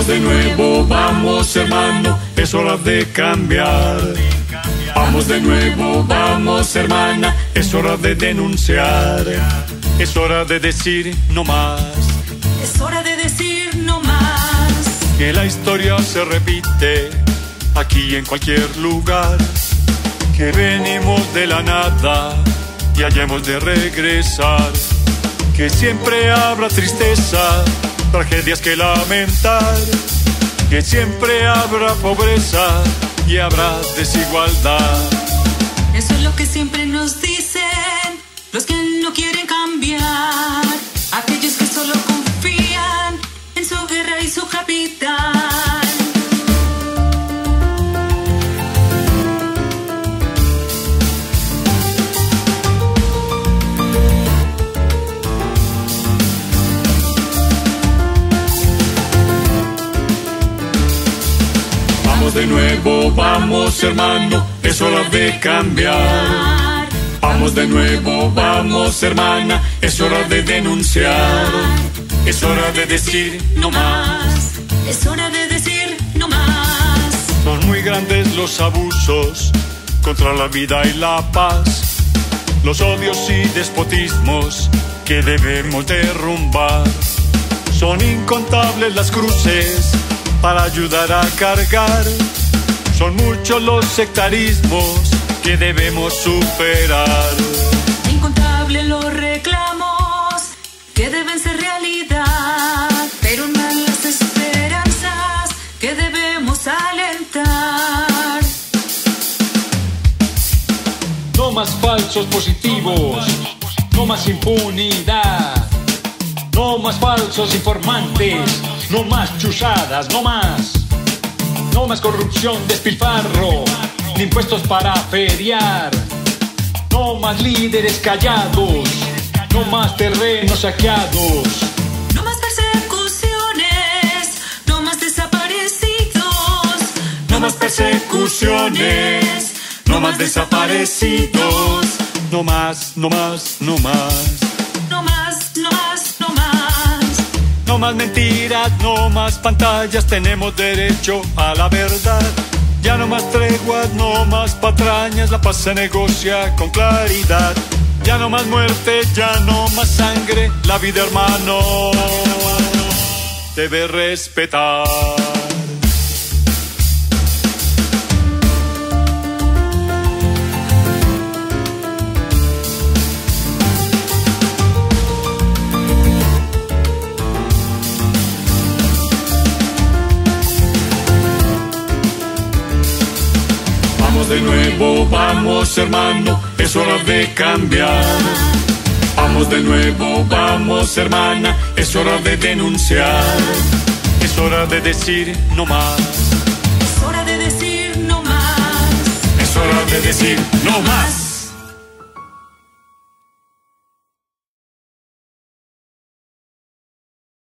Vamos de nuevo, vamos hermano, es hora de cambiar. Vamos de nuevo, vamos hermana, es hora de denunciar. Es hora de decir no más. Es hora de decir no más. Que la historia se repite aquí en cualquier lugar. Que venimos de la nada y hayamos de regresar. Que siempre habrá tristeza, tragedias que lamentar. Que siempre habrá pobreza y habrá desigualdad. Eso es lo que siempre nos dicen los que no quieren cambiar. Aquellos que solo confían en su guerra y su capital. Vamos de nuevo, vamos hermano, es hora de cambiar. Vamos de nuevo, vamos hermana, es hora de denunciar. Es hora de decir no más. Es hora de decir no más. Son muy grandes los abusos contra la vida y la paz. Los odios y despotismos que debemos derrumbar. Son incontables las cruces para ayudar a cargar. Son muchos los sectarismos que debemos superar. Incontables los reclamos que deben ser realidad. Pero no las esperanzas que debemos alentar. No más falsos positivos, no más impunidad, no más falsos informantes, no más chuzadas, no más. No más corrupción, despilfarro, ni impuestos para feriar. No más líderes callados, no más terrenos saqueados. No más persecuciones, no más desaparecidos. No más persecuciones, no más desaparecidos. No más, no más, no más. Más mentiras, no más pantallas, tenemos derecho a la verdad. Ya no más treguas, no más patrañas, la paz se negocia con claridad. Ya no más muerte, ya no más sangre, la vida hermano debe respetar. De nuevo, vamos hermano, es hora de cambiar. Vamos de nuevo, vamos hermana, es hora de denunciar. Es hora de decir no más. Es hora de decir no más. Es hora de decir no más.